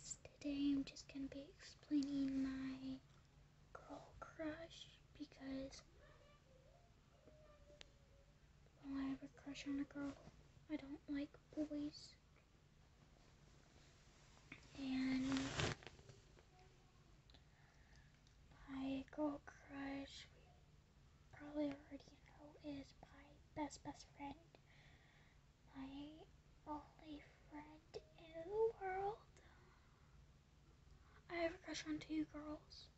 guys, today I'm just gonna be explaining my girl crush because well, I have a crush on a girl. I don't like boys. And my girl crush, we probably already know, is my best best friend. My only friend in the world. I have a crush on two girls.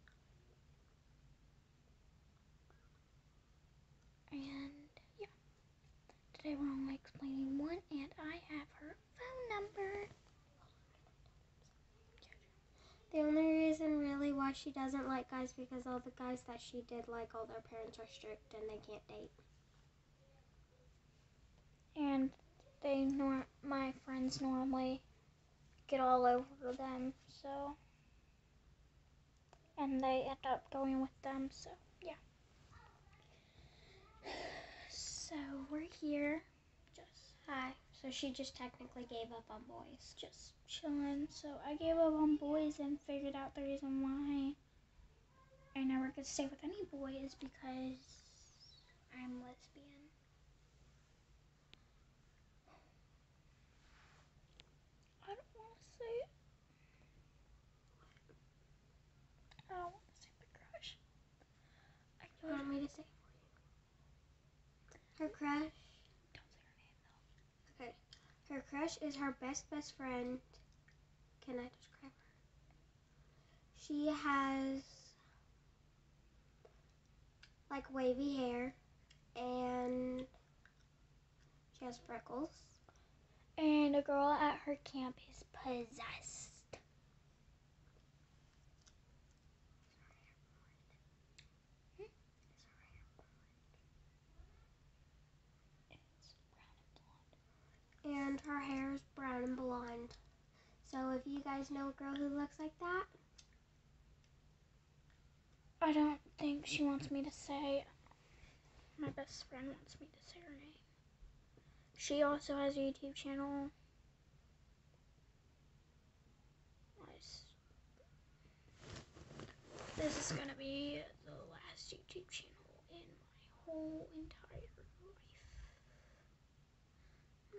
And yeah. Today we're only explaining one and I have her phone number. The only reason really why she doesn't like guys because all the guys that she did like all their parents are strict and they can't date. And they nor my friends normally get all over them, so and they end up going with them, so yeah. So we're here. Just Hi. So she just technically gave up on boys. just chilling. So I gave up on boys and figured out the reason why I never could stay with any boys because I'm lesbian. I don't want to say it. I don't want to say my crush. I You don't want me to say her crush? don't say her name though. Okay. Her crush is her best best friend. Can I describe her? She has like wavy hair and she has freckles. And a girl at her camp is possessed. It's brown and blonde. and her hair is brown and blonde. So if you guys know a girl who looks like that, I don't think she wants me to say. My best friend wants me to say her name. She also has a YouTube channel. Nice. This is gonna be the last YouTube channel in my whole entire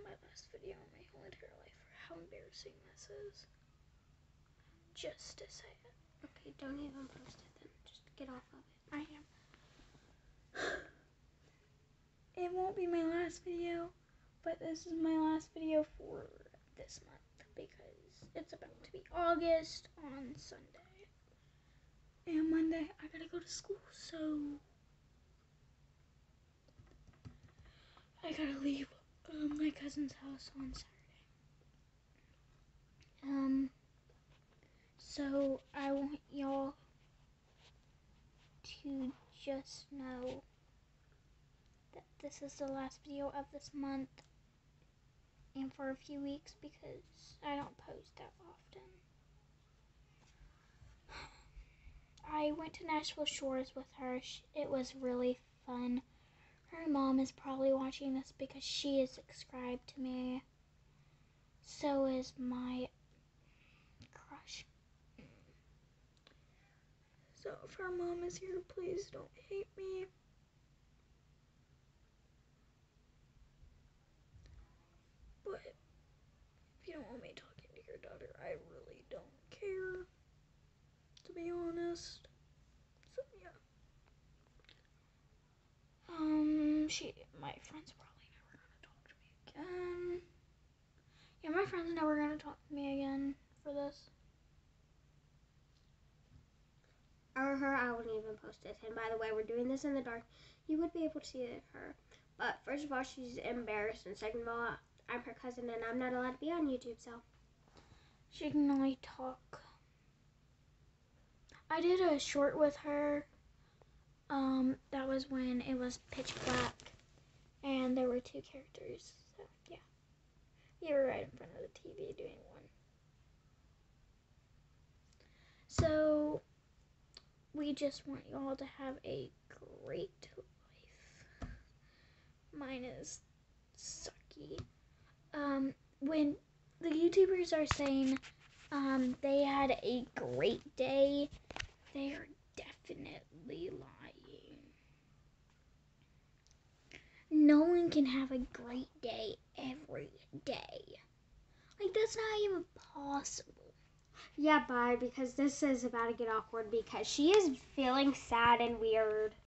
life. Last video in my whole entire life. For how embarrassing this is. Just to say it. okay, don't even post it then. Just get off of it. I am. It won't be my last video, but this is my last video for this month because it's about to be August on Sunday. And Monday I gotta go to school, so I gotta leave uh, my cousin's house on Saturday. Um, so I want y'all to just know that this is the last video of this month and for a few weeks because I don't post that often. I went to Nashville Shores with her. It was really fun. Her mom is probably watching this because she is subscribed to me. So is my crush. So if her mom is here, please don't hate me. But if you don't want me talking to your daughter, I really don't care. To be honest. So yeah. Um she my friends probably never gonna talk to me again. Yeah, my friends never gonna talk to me again for this. Or her, I wouldn't even post it. And by the way, we're doing this in the dark. You would be able to see her. But first of all, she's embarrassed. And second of all, I'm her cousin and I'm not allowed to be on YouTube, so. She can only talk. I did a short with her. Um, that was when it was pitch black, and there were two characters. So yeah, you were right in front of the TV doing one. So we just want y'all to have a great life. Mine is sucky. Um, when the YouTubers are saying um, they had a great day. They are definitely lying. No one can have a great day every day. Not even possible. Yeah, bye, because this is about to get awkward because she is feeling sad and weird.